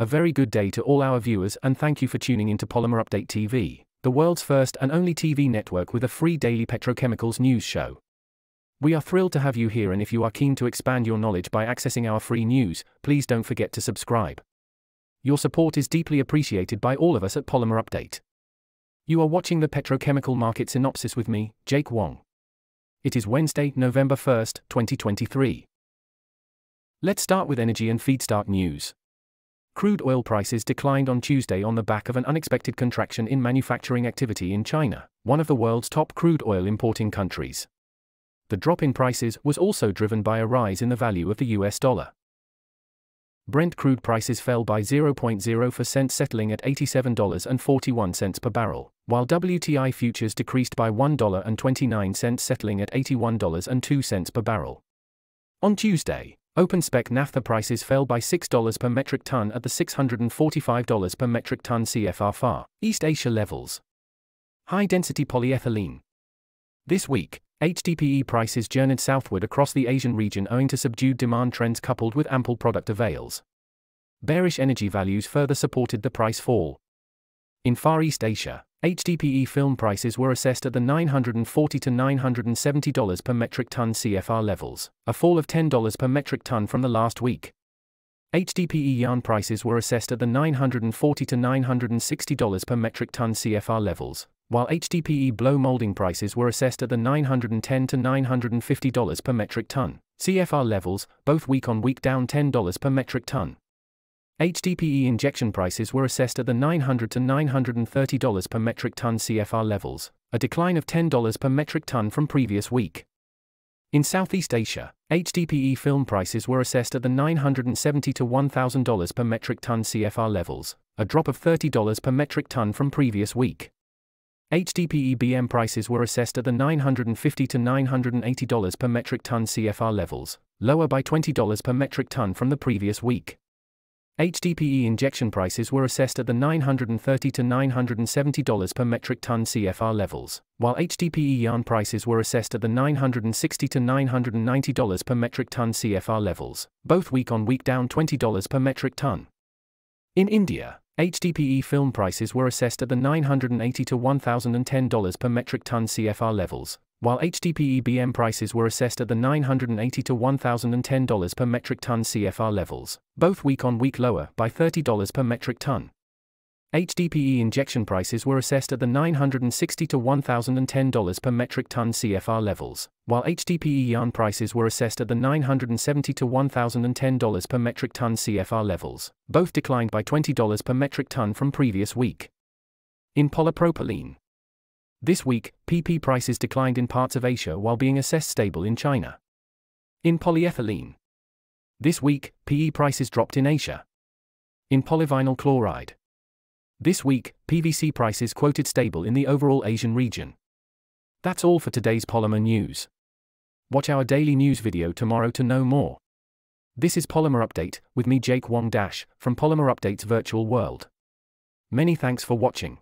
A very good day to all our viewers and thank you for tuning into Polymer Update TV, the world's first and only TV network with a free daily petrochemicals news show. We are thrilled to have you here and if you are keen to expand your knowledge by accessing our free news, please don't forget to subscribe. Your support is deeply appreciated by all of us at Polymer Update. You are watching the petrochemical market synopsis with me, Jake Wong. It is Wednesday, November 1st, 2023. Let's start with energy and feedstock news. Crude oil prices declined on Tuesday on the back of an unexpected contraction in manufacturing activity in China, one of the world's top crude oil importing countries. The drop in prices was also driven by a rise in the value of the US dollar. Brent crude prices fell by 0.04 settling at $87.41 per barrel, while WTI futures decreased by $1.29 settling at $81.02 per barrel. On Tuesday, Open spec naphtha prices fell by $6 per metric ton at the $645 per metric ton CFR Far East Asia levels. High density polyethylene. This week, HDPE prices journeyed southward across the Asian region owing to subdued demand trends coupled with ample product avails. Bearish energy values further supported the price fall. In Far East Asia, HDPE film prices were assessed at the 940 to $970 per metric ton CFR levels, a fall of $10 per metric ton from the last week. HDPE yarn prices were assessed at the 940 to $960 per metric ton CFR levels, while HDPE blow molding prices were assessed at the 910 to $950 per metric ton CFR levels, both week on week down $10 per metric ton. HDPE injection prices were assessed at the 900 to $930 per metric ton CFR levels, a decline of $10 per metric ton from previous week. In Southeast Asia, HDPE film prices were assessed at the 970 to $1,000 per metric ton CFR levels, a drop of $30 per metric ton from previous week. HDPE BM prices were assessed at the 950 to $980 per metric ton CFR levels, lower by $20 per metric ton from the previous week. HDPE injection prices were assessed at the 930 to $970 per metric ton CFR levels, while HDPE yarn prices were assessed at the 960 to $990 per metric ton CFR levels, both week on week down $20 per metric ton. In India, HDPE film prices were assessed at the 980 to $1,010 per metric ton CFR levels, while HDPE BM prices were assessed at the 980 to $1,010 per metric ton CFR levels, both week on week lower by $30 per metric ton. HDPE injection prices were assessed at the 960 to $1,010 per metric ton CFR levels, while HDPE yarn prices were assessed at the 970 to $1,010 per metric ton CFR levels, both declined by $20 per metric ton from previous week. In polypropylene, this week, PP prices declined in parts of Asia while being assessed stable in China. In polyethylene. This week, PE prices dropped in Asia. In polyvinyl chloride. This week, PVC prices quoted stable in the overall Asian region. That's all for today's polymer news. Watch our daily news video tomorrow to know more. This is Polymer Update with me Jake Wong Dash from Polymer Update's virtual world. Many thanks for watching.